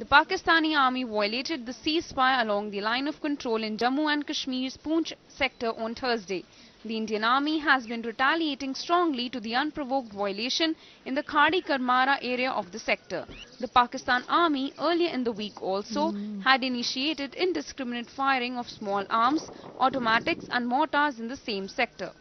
The Pakistani army violated the ceasefire along the line of control in Jammu and Kashmir's Poonch sector on Thursday. The Indian army has been retaliating strongly to the unprovoked violation in the Khadi Karmara area of the sector. The Pakistan army earlier in the week also hmm. had initiated indiscriminate firing of small arms, automatics and mortars in the same sector.